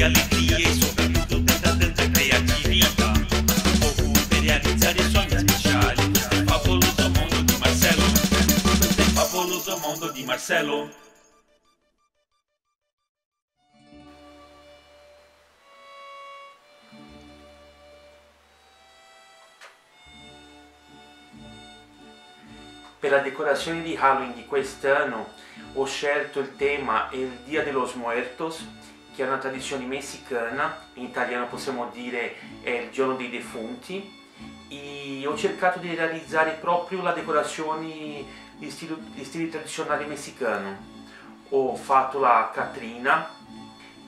di allegrie, soprattutto tanta tanta creatività. Poco per realizzare i sogni speciali, del favoloso mondo di Marcello. del favoloso mondo di Marcello. Per la decorazione di Halloween di quest'anno ho scelto il tema El Dia de los Muertos che è una tradizione messicana, in italiano possiamo dire è il giorno dei defunti, e ho cercato di realizzare proprio la decorazione di stile, di stile tradizionale messicano. Ho fatto la Catrina,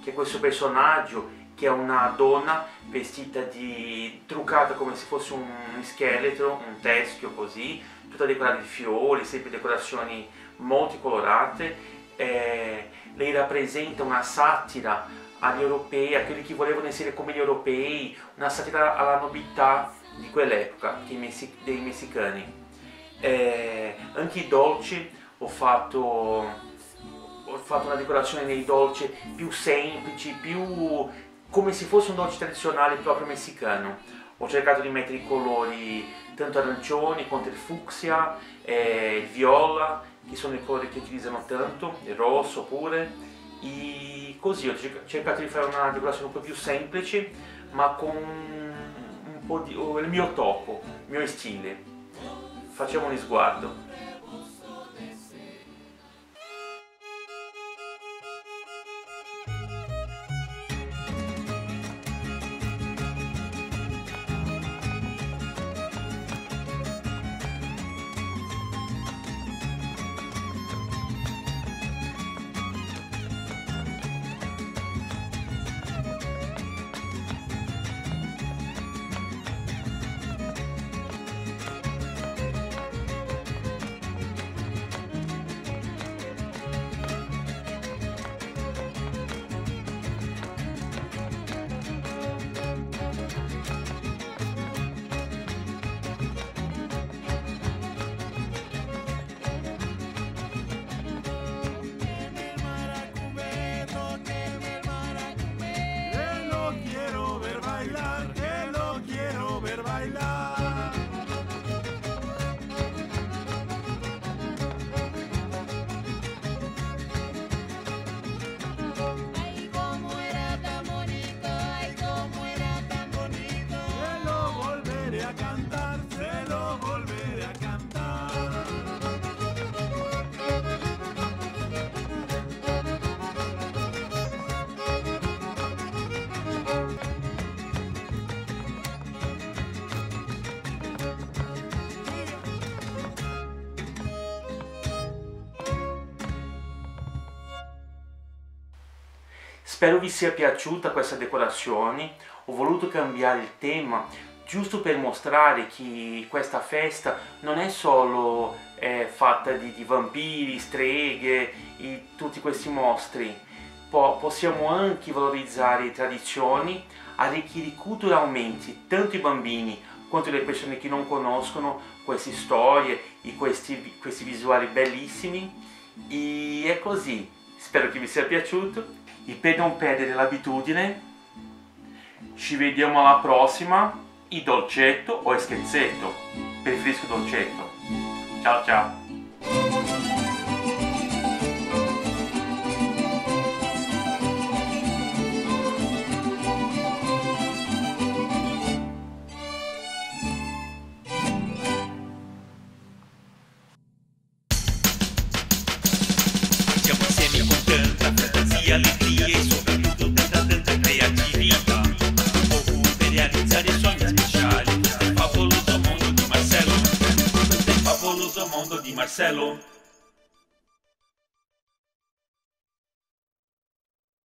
che è questo personaggio che è una donna vestita di truccata come se fosse un scheletro, un teschio così, tutta decorata di fiori, sempre decorazioni molto colorate. Eh, lei rappresenta una satira agli europei, a quelli che volevano essere come gli europei, una satira alla nobiltà di quell'epoca dei messicani. Eh, anche i dolci ho fatto, ho fatto una decorazione nei dolci più semplici, più come se fosse un dolce tradizionale proprio messicano. Ho cercato di mettere i colori tanto arancioni quanto il fucsia, eh, il viola, che sono i colori che utilizzano tanto, il rosso pure. E così ho cercato di fare una decorazione un po' più semplice, ma con un po' di, oh, il mio tocco, il mio stile. Facciamo un sguardo. Spero vi sia piaciuta questa decorazione, ho voluto cambiare il tema giusto per mostrare che questa festa non è solo eh, fatta di, di, vampiri, streghe e tutti questi mostri, po possiamo anche valorizzare tradizioni, arricchire culturalmente tanto i bambini quanto le persone che non conoscono queste storie e questi, questi visuali bellissimi. E è così, spero che vi sia piaciuto e per non perdere l'abitudine. Ci vediamo alla prossima. I dolcetto o scherzetto preferisco dolcetto. Ciao ciao mondo di Marcello.